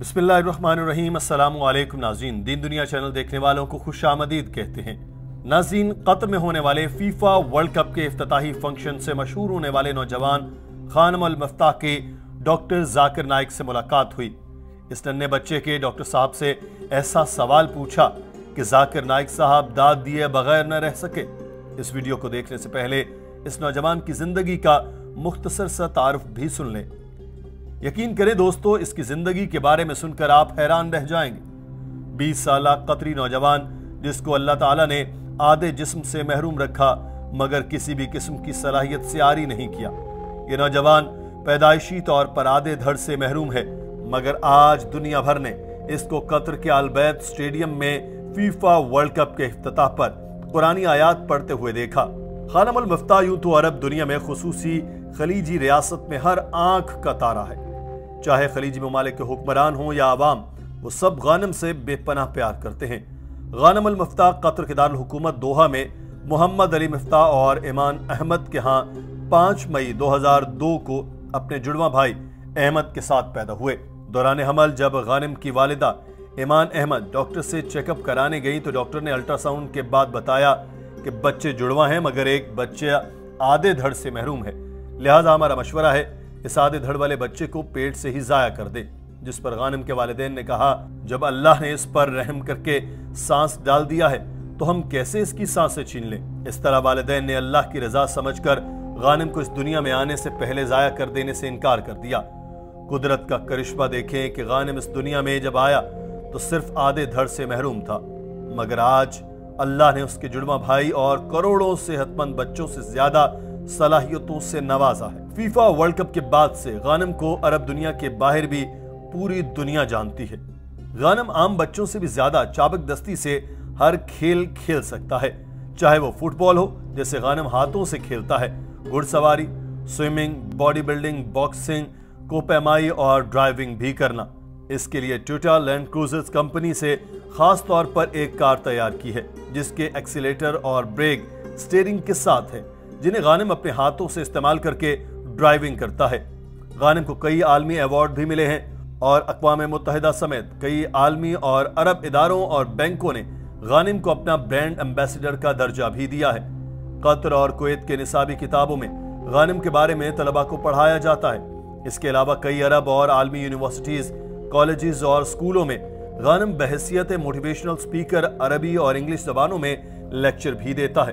بسم اللہ الرحمن الرحیم، السلام علیکم ناظرین۔ دین دنیا چینل دیکھنے والوں کو خوش آمدید کہتے ہیں۔ ناظرین، قطر میں ہونے والے فیفا ورلڈ کپ کے افتتاحی فنکشن سے مشہور ہونے والے نوجوان خانم المفتاح کے ڈاکٹر ذاکر نائک سے ملاقات ہوئی۔ اس ننے بچے کے ڈاکٹر صاحب سے ایسا سوال پوچھا کہ ذاکر نائک صاحب داد دیے بغیر نہ رہ سکے۔ اس ویڈیو کو دیکھنے سے پہلے اس نوجوان کی زندگی کا مختصر سا تعارف بھی سن لیں۔ یقین کریں دوستو، اس کی زندگی کے بارے میں سن کر آپ حیران رہ جائیں گے۔ بیس سالہ قطری نوجوان، جس کو اللہ تعالیٰ نے آدھے جسم سے محروم رکھا، مگر کسی بھی قسم کی صلاحیت سے آری نہیں کیا۔ یہ نوجوان پیدائشی طور پر آدھے دھڑ سے محروم ہے، مگر آج دنیا بھر نے اس کو قطر کے البیت سٹیڈیم میں فیفا ورلڈ کپ کے افتتاح پر قرآنی آیات پڑھتے ہوئے دیکھا۔ خانم المفتاح یوں تو عرب دنیا میں خصوصی خلیجی ریاست میں ہر آنکھ کا تارہ ہے۔ چاہے خلیجی ممالک کے حکمران ہوں یا عوام، وہ سب غانم سے بے پناہ پیار کرتے ہیں۔ غانم المفتاح قطر کے دارالحکومت دوحہ میں محمد علی مفتاح اور ایمان احمد کے ہاں پانچ مئی دو ہزار دو کو اپنے جڑواں بھائی احمد کے ساتھ پیدا ہوئے۔ دوران حمل جب غانم کی والدہ ایمان احمد ڈاکٹر سے چیک اپ کرانے گئی تو ڈاکٹر نے الٹرا ساؤنڈ کے بعد بتایا کہ بچے جڑواں ہیں، مگر ایک بچے آدھے دھڑ سے محروم ہے۔ لہٰذا ہمارا مشورہ ہے اس آدھے دھڑ والے بچے کو پیٹ سے ہی ضائع کر دے۔ جس پر غانم کے والدین نے کہا، جب اللہ نے اس پر رحم کر کے سانس ڈال دیا ہے، تو ہم کیسے اس کی سانسیں چھین لیں؟ اس طرح والدین نے اللہ کی رضا سمجھ کر غانم کو اس دنیا میں آنے سے پہلے ضائع کر دینے سے انکار کر دیا۔ قدرت کا کرشمہ دیکھیں کہ غانم اس دنیا میں جب آیا تو صرف آدھے دھڑ سے محروم تھا۔ مگر آج اللہ نے اس کے جڑواں بھائی اور کروڑوں صحت مند بچوں سے زیادہ صلاحیتوں سے نوازا ہے۔ فیفا ورلڈ کپ کے بعد سے غانم کو عرب دنیا کے باہر بھی پوری دنیا جانتی ہے۔ غانم عام بچوں سے بھی زیادہ چابک دستی سے ہر کھیل کھیل سکتا ہے۔ چاہے وہ فٹ بال ہو، جیسے غانم ہاتھوں سے کھیلتا ہے۔ گھڑ سواری، سوئمنگ، باڈی بلڈنگ، باکسنگ، کوپیمائی اور ڈرائیونگ بھی کرنا۔ اس کے لیے ٹوٹا لینڈ کروزرز کمپنی سے خاص طور پر ایک کار تیار کی ہے، جس کے ایکسیلیٹر اور بریک سٹیرنگ کے ساتھ ہے جنہیں غانم اپنے ہاتھوں سے استعمال کر کے ڈرائیونگ کرتا ہے۔ غانم کو کئی عالمی ایوارڈ بھی ملے ہیں اور اقوام متحدہ سمیت کئی عالمی اور عرب اداروں اور بینکوں نے غانم کو اپنا برینڈ امبیسڈر کا درجہ بھی دیا ہے۔ قطر اور کویت کے نصابی کتابوں میں غانم کے بارے میں طلبہ کو پڑھایا جاتا ہے۔ اس کے علاوہ کئی عرب اور عالمی یونیورسٹیز کالجز اور سکولوں میں غانم بحثیت موٹیویشنل سپیکر عربی اور انگلش زبانوں میں لیکچر بھی دیتا ہے۔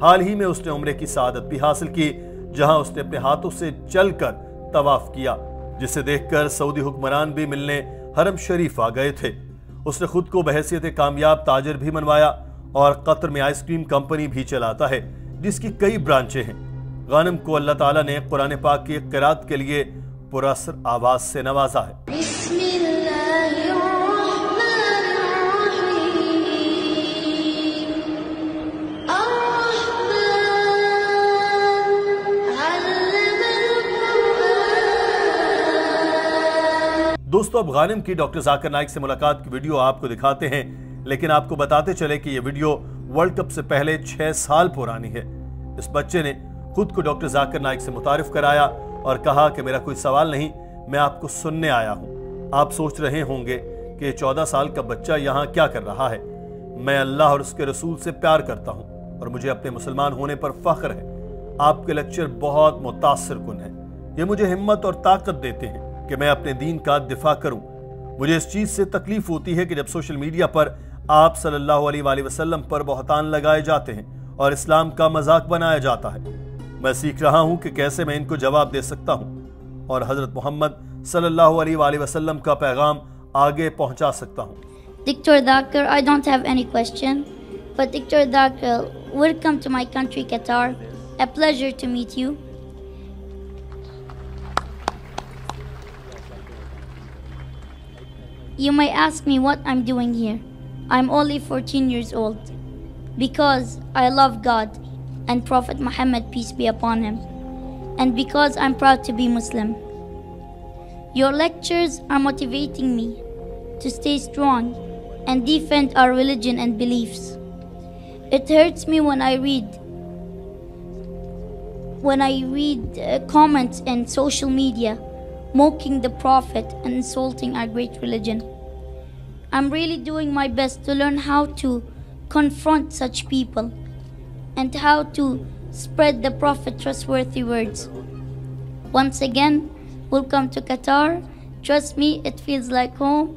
حال ہی میں اس نے عمرے کی سعادت بھی حاصل کی۔ جہاں اس نے اپنے ہاتھوں سے چل کر طواف کیا، جسے دیکھ کر سعودی حکمران بھی ملنے حرم شریف آ گئے تھے۔ اس نے خود کو بحثیت کامیاب تاجر بھی منوایا اور قطر میں آئس کریم کمپنی بھی چلاتا ہے، جس کی کئی برانچیں ہیں۔ غانم کو اللہ تعالیٰ نے قرآن پاک کی قرآت کے لیے پراسر آواز سے نوازا ہے۔ دوستو، اب غانم کی ڈاکٹر ذاکر نائک سے ملاقات کی ویڈیو آپ کو دکھاتے ہیں، لیکن آپ کو بتاتے چلے کہ یہ ویڈیو ورلڈ کپ سے پہلے چھ سال پرانی ہے۔ اس بچے نے خود کو ڈاکٹر ذاکر نائک سے متعارف کرایا اور کہا کہ میرا کوئی سوال نہیں، میں آپ کو سننے آیا ہوں۔ آپ سوچ رہے ہوں گے کہ چودہ سال کا بچہ یہاں کیا کر رہا ہے۔ میں اللہ اور اس کے رسول سے پیار کرتا ہوں اور مجھے اپنے مسلمان ہونے پر فخر ہے۔ آپ کے لیکچر بہت متاثر کن ہیں۔ یہ مجھے ہمت اور طاقت دیتے ہیں۔ کہ میں اپنے دین کا دفاع کروں مجھے اس چیز سے تکلیف ہوتی ہے کہ جب سوشل میڈیا پر آپ صلی اللہ علیہ وآلہ وسلم پر بہتان لگائے جاتے ہیں اور اسلام کا مذاق بنایا جاتا ہے میں سیکھ رہا ہوں کہ کیسے میں ان کو جواب دے سکتا ہوں اور حضرت محمد صلی اللہ علیہ وآلہ وسلم کا پیغام آگے پہنچا سکتا ہوں Dr. Dhakar, I don't have any question. But Dr. Dhakar, welcome to my country, Qatar. A pleasure to meet you. You may ask me what I'm doing here. I'm only 14 years old. Because I love God and Prophet Muhammad, peace be upon him. And because I'm proud to be Muslim. Your lectures are motivating me to stay strong and defend our religion and beliefs. It hurts me when I read when I read uh, comments in social media mocking the Prophet and insulting our great religion. I'm really doing my best to learn how to confront such people and how to spread the Prophet trustworthy words. Once again, welcome to Qatar. Trust me, it feels like home.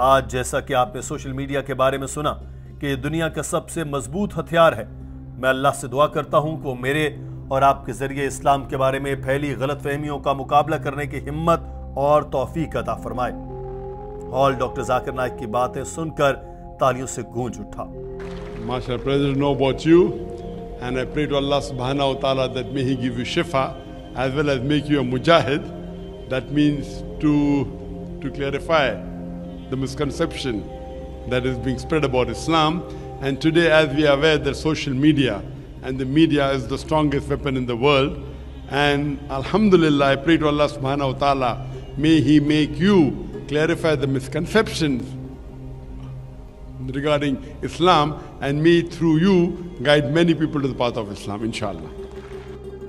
آج جیسا کہ آپ نے social media کے بارے میں سنا کہ یہ دنیا کا سب سے مضبوط ہتھیار ہے میں اللہ سے دعا کرتا ہوں کہ وہ میرے اور آپ کے ذریعے اسلام کے بارے میں پھیلی غلط فہمیوں کا مقابلہ کرنے کی ہمت اور توفیق عطا فرمائے ہال ڈاکٹر ذاکر نائک کی باتیں سن کر تالیوں سے گونج اٹھا MashaAllah, President, know about you. And I pray to Allah subhanahu wa ta'ala that may He give you shifa as well as make you a mujahid. That means to, to clarify the misconception that is being spread about Islam. And today, as we are aware, that social media and the media is the strongest weapon in the world. And Alhamdulillah, I pray to Allah subhanahu wa ta'ala, may He make you clarify the misconceptions regarding Islam and may through you guide many people to the path of Islam, inshallah.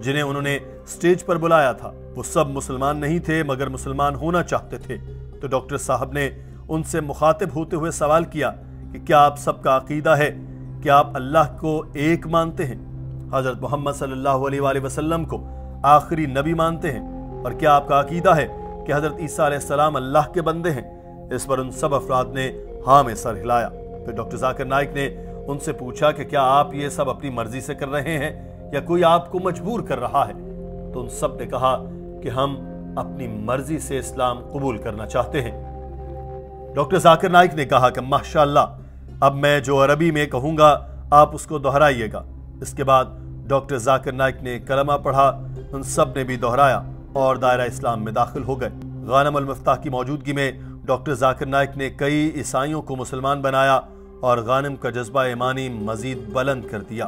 جنہیں انہوں نے stage پر بلایا تھا۔ وہ سب مسلمان نہیں تھے، مگر مسلمان ہونا چاہتے تھے۔ تو ڈاکٹر صاحب نے ان سے مخاطب ہوتے ہوئے سوال کیا کہ کیا آپ سب کا عقیدہ ہے کہ آپ اللہ کو ایک مانتے ہیں؟ حضرت محمد صلی اللہ علیہ وآلہ وسلم کو آخری نبی مانتے ہیں۔ اور کیا آپ کا عقیدہ ہے کہ حضرت عیسیٰ علیہ السلام اللہ کے بندے ہیں؟ اس پر ان سب افراد نے ہاں میں سر ہلایا۔ پھر ڈاکٹر ذاکر نائک نے ان سے پوچھا کہ کیا آپ یہ سب اپنی مرضی سے کر رہے ہیں؟ یا کوئی آپ کو مجبور کر رہا ہے، تو ان سب نے کہا کہ ہم اپنی مرضی سے اسلام قبول کرنا چاہتے ہیں۔ ڈاکٹر ذاکر نائک نے کہا کہ ماشاءاللہ، اب میں جو عربی میں کہوں گا، آپ اس کو دہرائیے گا۔ اس کے بعد ڈاکٹر ذاکر نائک نے کلمہ پڑھا، ان سب نے بھی دہرایا اور دائرہ اسلام میں داخل ہو گئے۔ غانم المفتاح کی موجودگی میں ڈاکٹر ذاکر نائک نے کئی عیسائیوں کو مسلمان بنایا اور غانم کا جذبہ ایمانی مزید بلند کر دیا۔